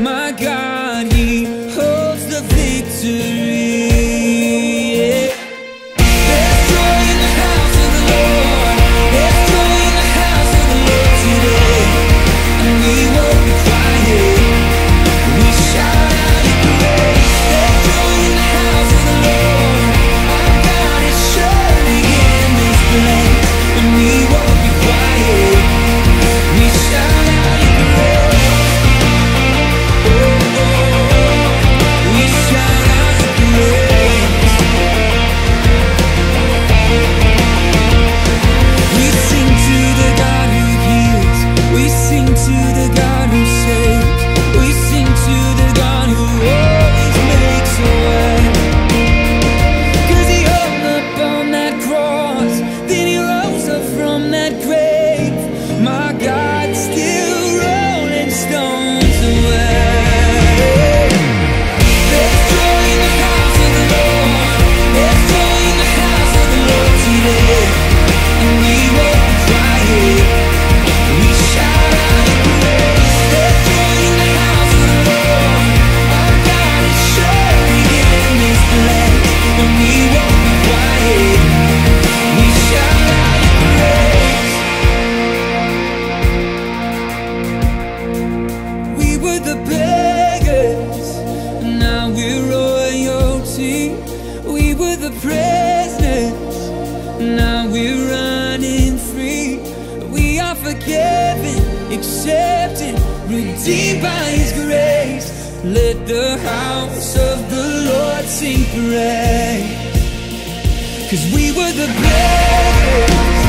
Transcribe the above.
my God, He holds the victory. see We were the prisoners Now we're running free. We are forgiven, accepted Redeemed by His grace. Let the house of the Lord sing praise. Cause we were the blessed.